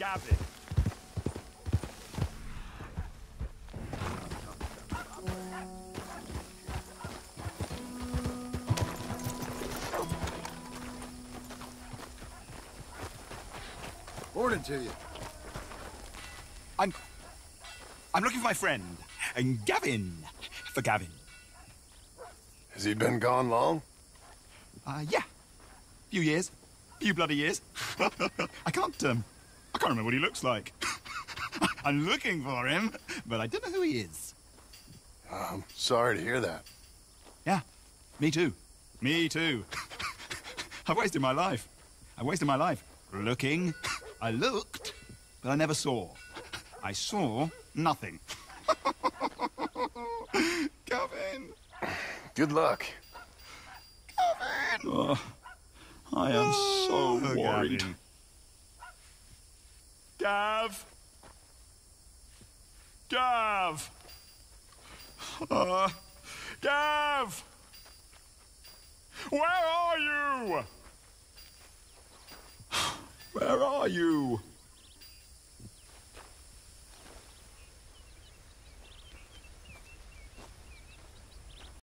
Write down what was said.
Gavin. Morning to you. I'm... I'm looking for my friend, and Gavin. For Gavin. Has he been gone long? Uh, yeah. Few years. Few bloody years. I can't, um... I can't remember what he looks like. I'm looking for him, but I don't know who he is. I'm sorry to hear that. Yeah, me too. Me too. I've wasted my life. I've wasted my life looking. I looked, but I never saw. I saw nothing. Gavin! Good luck. Gavin! Oh, I am so Oh, worried. Gavin. Gav! Gav! Uh, Gav! Where are you? Where are you?